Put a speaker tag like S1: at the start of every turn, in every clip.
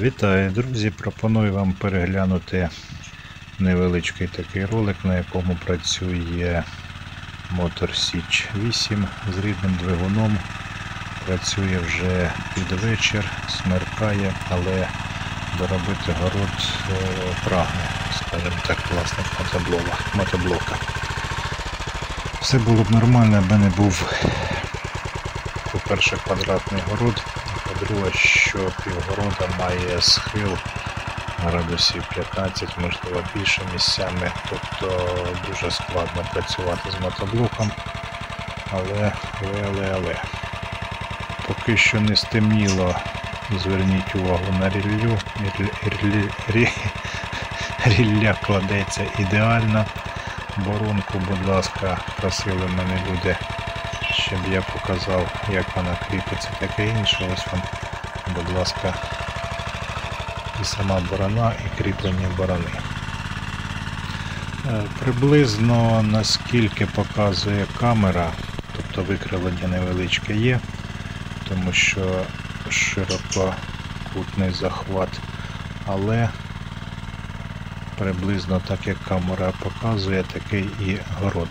S1: Вітаю, друзі! Пропоную вам переглянути невеличкий такий ролик, на якому працює Motor Siege 8 з рідним двигуном. Працює вже під вечір, смеркає, але доробити город е, прагне, скажімо так, власник мотоблока. Все було б нормально, аби не був, по-перше, квадратний город, по-друге, що півгорода має схил градусів 15, можливо більше місцями, тобто дуже складно працювати з мотоблоком. Але, але, але, але. Поки що не стемніло, зверніть увагу на ріллю. Рілля, рілля, рілля кладеться ідеально. Боронку, будь ласка, просили мене люди, я показав, як вона кріпиться, таке інше. Ось вам, будь ласка, і сама борона, і кріплення борони. Е, Приблизно наскільки показує камера, тобто викривлення невеличке є, тому що ширококутний захват, але приблизно так як камера показує, такий і город.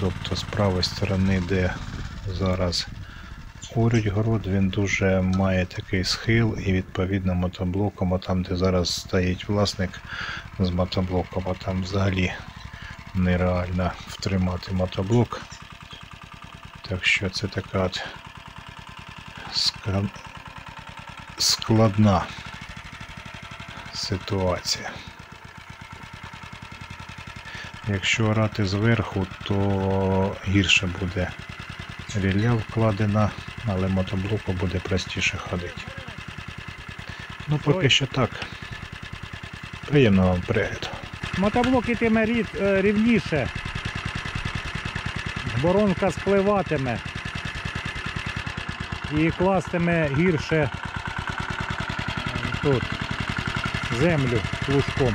S1: Тобто з правої сторони, де зараз орють город, він дуже має такий схил і відповідно мотоблоком, а там де зараз стоїть власник з мотоблоком, а там взагалі нереально втримати мотоблок. Так що це така от складна ситуація. Якщо орати зверху, то гірше буде рілля вкладена, але мотоблоку буде простіше ходити. Ну, поки що так. Приємного вам перегляду.
S2: Мотоблок ітиме рід, е, рівніше. Боронка спливатиме. І кластиме гірше е, тут землю лужком.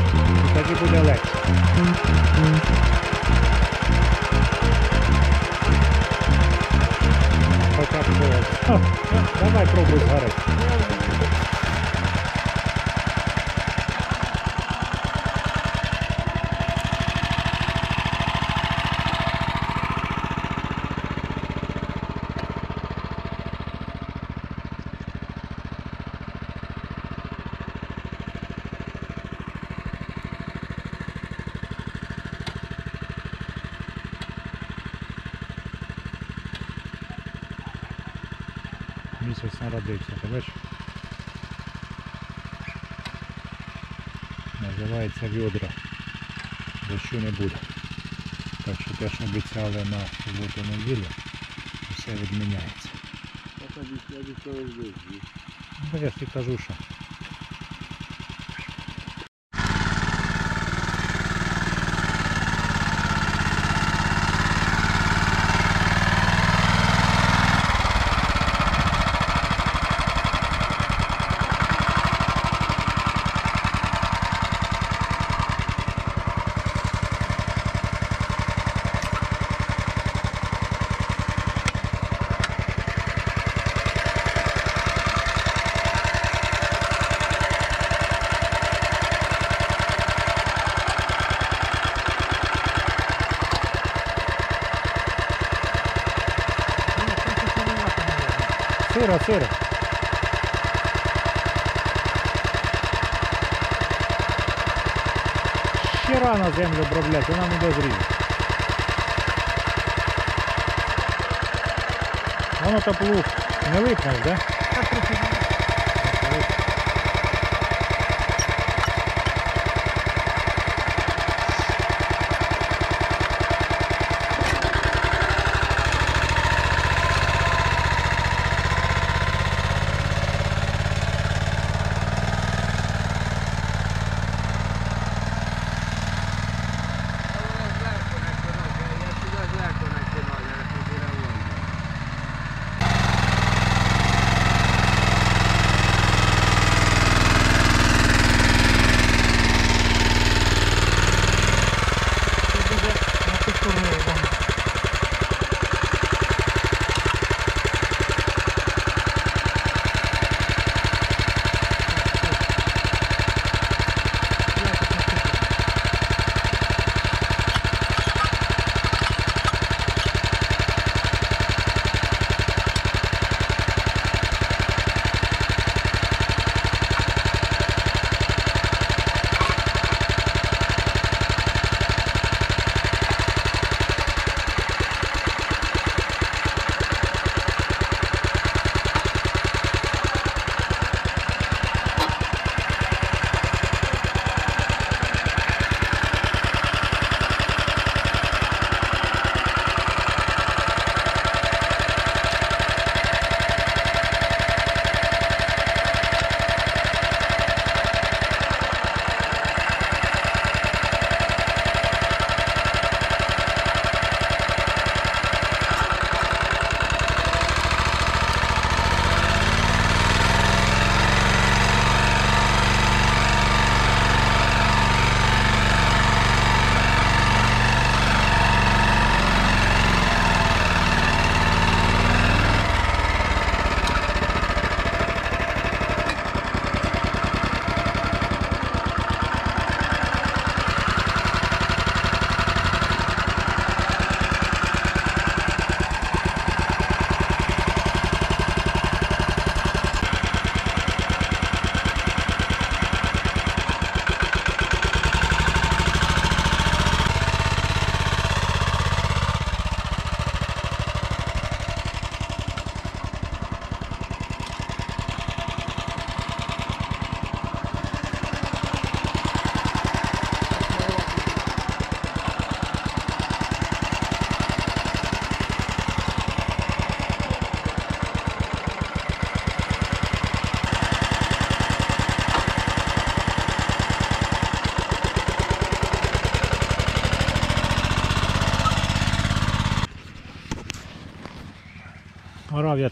S2: і тоді буде легше. Хоча б було. Ха, Давай пробуй згорить.
S1: Ось народився, ти бачиш? Називається відра. Дощу не буде. Так що те, що обіцяли на суботу неділю, все відміняється. Я ж тобі кажу, що. Сиро. Ще рано землю оброблять, вона не дозріє. Воно то плуг не липнеш, да? Так трохи.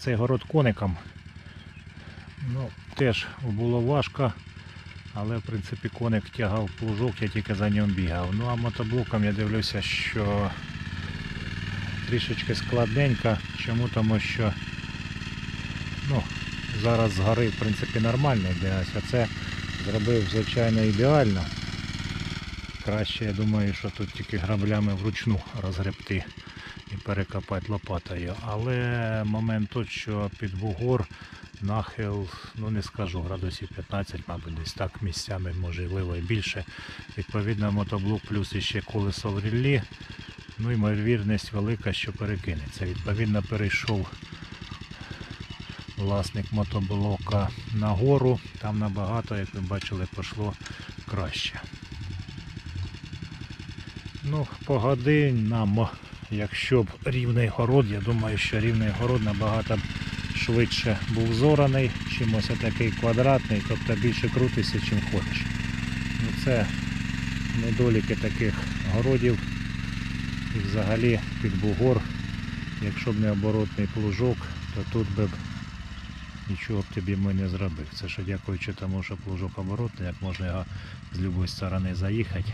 S1: Цей город коником. Ну, теж було важко, але в принципі коник тягав плужок, я тільки за ним бігав. Ну а мотоблоком я дивлюся, що трішечки складненько. Чому? Тому що ну, зараз з гори в принципі нормально йде, а це зробив звичайно ідеально. Краще, я думаю, що тут тільки граблями вручну розгребти і перекопати лопатою. Але момент тут, що під бугор нахил, ну не скажу, градусів 15, мабуть, десь так місцями, можливо і більше. Відповідно, мотоблок плюс іще колесо в ріллі. Ну, ймовірність велика, що перекинеться. Відповідно, перейшов власник мотоблока нагору. Там набагато, як ви бачили, пішло краще. Ну, погоди нам, якщо б рівний город, я думаю, що рівний город набагато швидше був зораний, чимось такий квадратний, тобто більше крутишся, чим ходиш. Ну, це недоліки таких городів. І взагалі під бугор, якщо б не оборотний плужок, то тут би б нічого б тобі ми не зробив. Це ще дякуючи тому, що плужок оборотний, як можна його з будь-якої сторони заїхати,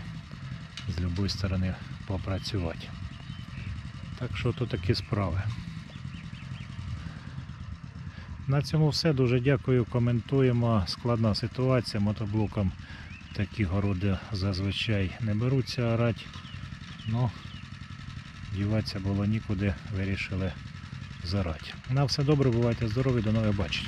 S1: з будь-якої сторони попрацювати. Так що то такі справи. На цьому все. Дуже дякую. Коментуємо. Складна ситуація. Мотоблоком такі городи зазвичай не беруться орати. Ну, діватися було нікуди, вирішили зарати. На все добре, бувайте здорові, до нових бачень.